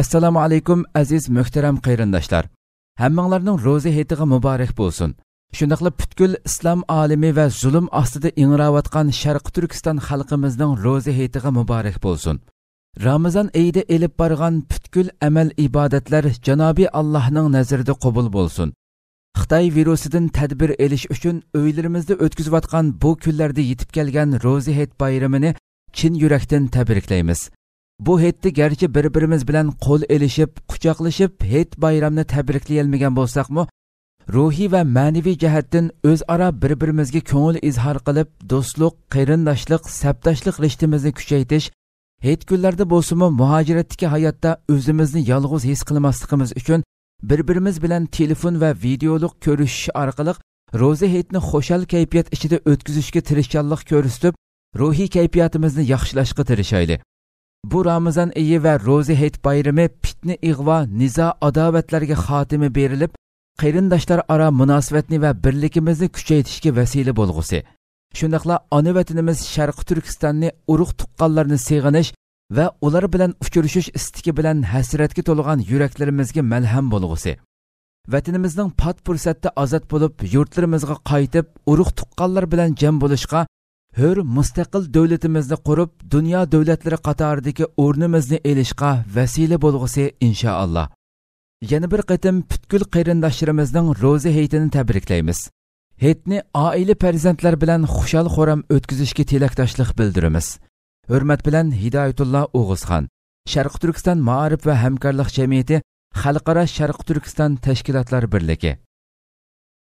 assalomu alaykum aziz muhtaram qarindoshlar hammanglarning ro'zi hetiga muborak bo'lsin. Shundoqla butkul islom olimi va zulm ostida ingrayotgan sharqi turkiston xalqimizning ro'zi hetiga muborak bo'lsin. Ramazon eyida elib borgan butkul amal ibodatlar janobiy allohning nazarida qabul bo'lsin. Xitoy virusidan tadbir elish uchun uylarimizda o'tkazayotgan bu kunlarda yetib kelgan ro'zi het bayramini chin yurakdan tabriklaymiz. Bu hetni garchi bir birimiz bilan qo'l elishib quchoqlashib het bayramni tabriklayolmagan bo'lsakmi ruhiy va ma'naviy jihatdan o'zaro bir birimizga ko'ngil izhor qilib do'stlik qarindoshlik sabdoshlik rishtimizni kuchaytirish het kunlarda bo'lsimi muhojiratdagi hayotda o'zimizni yolg'iz his qilmasligimiz uchun bir birimiz bilan telefon va videolik ko'rishish orqali ro'za hetni xo'shal kayfiyat ichida o'tkazishga tirishchanlik ko'rsatib ruhiy kayfiyatimizni yaxshilashga tirishaylik. Bu ramazon iyi va ro'zi hayit bayrami pitni ig'vo nizo adovatlarga xotima berilib qarindoshlar aro munosabatni va birligimizni kuchaytirishga vasila bo'lg'usi. Shundoqla ona vatanimiz sharqi turkistonni urug' tuqqanlarni seg'inish va ular bilan uchrashish istiki bilan hasratga to'lgan yuraklarimizga malham bo'lg'usi. Vatanimizning pat fursatda ozod bo'lib yurtlarimizga qaytib urug' tuqqanlar bilan jam bo'lishga hur mustaqil davlatimizni qurib dunyo davlatlari qatoridagi o'rnimizni elishga vasila bo'lg'usi inshaalloh. Yana bir qatim butkul qarindoshlarimizning ro'za hayitini tabriklaymiz. Hayitni oila farzandlar bilan xushal xo'ram o'tkazishga tilakdoshlik bildiramiz. Hurmat bilan hidoyatulloh o'g'izxon sharqi turkiston maarif va hamkorlik jamiyati xalqaro sharqi turkiston tashkilotlar birligi.